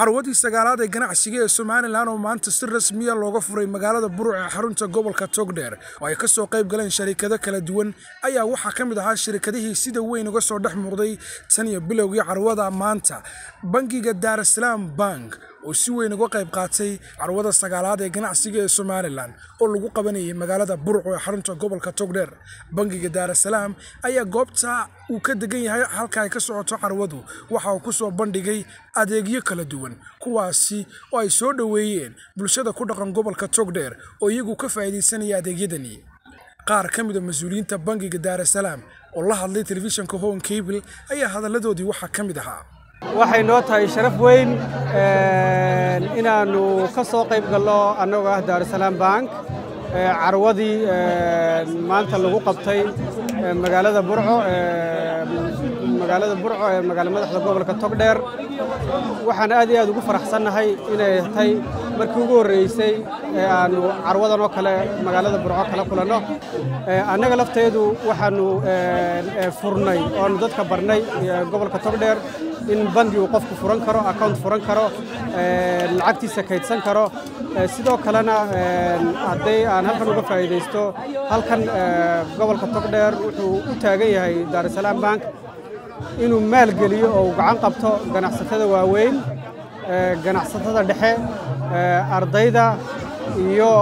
carwadii sagaalaad ee ganacsiga ee somalilan oo maanta si rasmiya looga furay magaalada buruc ee xarunta gobolka togdheer oo ay ka soo qayb galeen sharikado kala duwan ayaa waxaa ka mid ahaa shirikadihii sida weyn uga soo dhex muuqday tan iyo bilowgii carwada maanta. Bangiga daarasalaam bank oo si weyn uga qayb qaatay carwada sagaalaad ee ganacsiga ee somalilan oo lagu qabanayay magaalada buruc ee xarunta gobolka togdheer bangiga daarasalaam ayaa goobta uu ka degan yahay halka ay ka socoto carwadu waxa uu ku soo bandhigay adeegyo kala duwan kuwaasi oo ay soo dhoweeyeen bulshada ku dhaqan gobolka togdheer oo iyagu ka faa'iidaysanaya adeegyadani. Qaar ka mid a mas'uuliyiinta bangiga daarasalaam oo la hadlay telefishinka hon cable ayaa hadalladoodii waxaa ka mid ahaa waxay noo tahay sharaf weyn inaannu ka soo qayb galno annagoo ah daarusalaam bank carwadii maanta lagu qabtay magaalada burco magaalada burco ee magaala madaxda gobolka togdheer. Waxaan aad iyo aad ugu faraxsannahay inay tahay markii ugu horreysay ee aannu carwadan oo kale magaalada burco kala kulanno annaga lafteedu waxaannu furnay oonu dadka barnay gobolka togdheer in bangi uu qofku furan karo account furan karo lacagtiisa kaydsan karo. Sidoo kalena hadday aan halkan uga faa'iidaysto halkan gobolka togdheer wuxuu u taagan yahay daarusalaam bank inuu maalgeliyo oo uu gacan qabto ganacsatada waaweyn ganacsatada dhexe ardayda iyo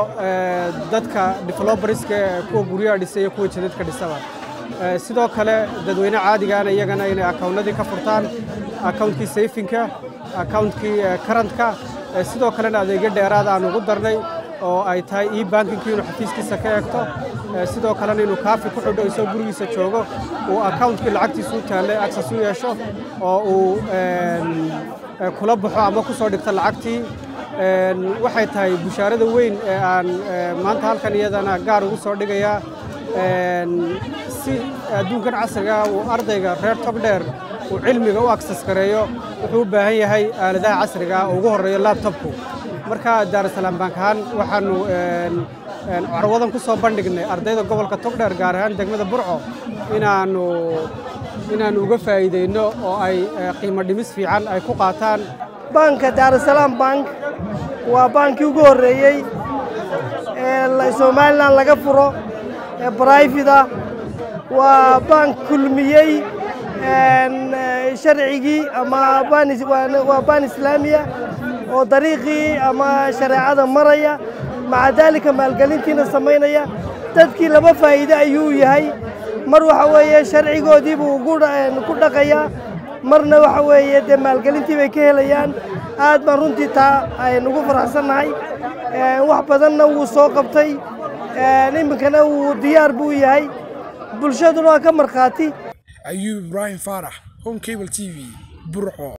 dadka develoberska kuwa guryaha dhisa iyo kuwa jidadka dhisaba. Sidoo kale dadweyne caadigaana iyagana inay akawnnadii ka furtaan akawuntkii sayfinka akawuntkii karantka sidoo kalena adeegyo dheeraad aan ugu darnay oo ay tahay e bankinkii inuu xafiiskiisa ka eegto sidoo kalena inuu kaafi ku xidho isagoo gurigiisa joogo. Uu akawuntkii lacagtiisa u taallay access u yeesho oo uu kula baxo ama ku soo dhigto lacagtii. Waxay tahay bushaarada weyn ee aan maanta halkan iyadana gaar ugu soo dhigayaa si adduunkan casriga uu ardayga reer togdheer uu cilmiga u aksas gareeyo wuxuu u baahan yahay aaladaha casriga oo ugu horreeyo labtobku marka daarusalaam bank ahaan waxaannu carwadan ku soo bandhignay ardayda gobolka togdheer gaar ahaan degmada burco inaannu inaannu uga faa'iidayno oo ay qiimo dhimis fiican ay ku qaataan. Banka daarusalaam bank waa baankii ugu horreeyey ee somalilan laga furo ee brifida waa bank kulmiyey sharcigii ama waa baan islaamiya oo dariiqii ama shareecada maraya maca daalika maalgelintiina samaynaya dadkii laba faa'iide ayuu yahay mar waxa weeye sharcigoodii buu ku dhaqayaa marna waxa weeye dee maalgelintii bay ka helayaan aad baan runtii taa aynugu faraxsannahay wax badanna wuu soo qabtay iminkana wuu diyaar buu yahay bulshaduna waa ka markhaati ayuub ibraahim faarax home cable t v burco